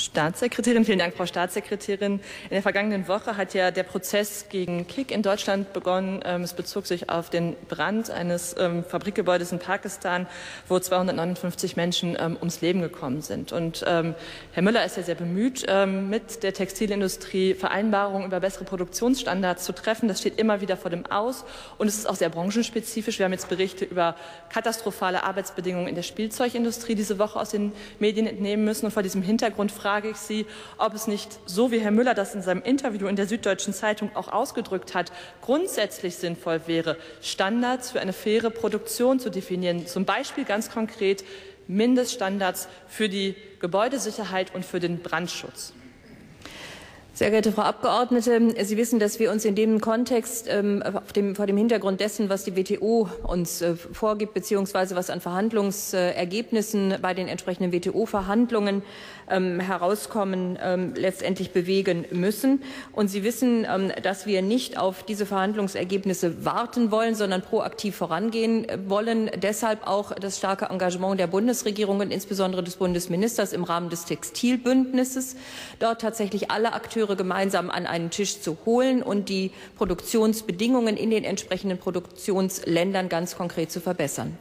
Staatssekretärin, vielen Dank, Frau Staatssekretärin. In der vergangenen Woche hat ja der Prozess gegen KIK in Deutschland begonnen. Ähm, es bezog sich auf den Brand eines ähm, Fabrikgebäudes in Pakistan, wo 259 Menschen ähm, ums Leben gekommen sind. Und Herr Müller ist ja sehr bemüht, mit der Textilindustrie Vereinbarungen über bessere Produktionsstandards zu treffen. Das steht immer wieder vor dem Aus. Und es ist auch sehr branchenspezifisch. Wir haben jetzt Berichte über katastrophale Arbeitsbedingungen in der Spielzeugindustrie diese Woche aus den Medien entnehmen müssen. Und vor diesem Hintergrund frage ich Sie, ob es nicht, so wie Herr Müller das in seinem Interview in der Süddeutschen Zeitung auch ausgedrückt hat, grundsätzlich sinnvoll wäre, Standards für eine faire Produktion zu definieren. Zum Beispiel ganz konkret Mindeststandards für die Gebäudesicherheit und für den Brandschutz. Sehr geehrte Frau Abgeordnete, Sie wissen, dass wir uns in dem Kontext ähm, dem, vor dem Hintergrund dessen, was die WTO uns äh, vorgibt, beziehungsweise was an Verhandlungsergebnissen bei den entsprechenden WTO-Verhandlungen ähm, herauskommen, ähm, letztendlich bewegen müssen. Und Sie wissen, ähm, dass wir nicht auf diese Verhandlungsergebnisse warten wollen, sondern proaktiv vorangehen wollen. Deshalb auch das starke Engagement der Bundesregierung und insbesondere des Bundesministers im Rahmen des Textilbündnisses, dort tatsächlich alle Akteure Akteure gemeinsam an einen Tisch zu holen und die Produktionsbedingungen in den entsprechenden Produktionsländern ganz konkret zu verbessern.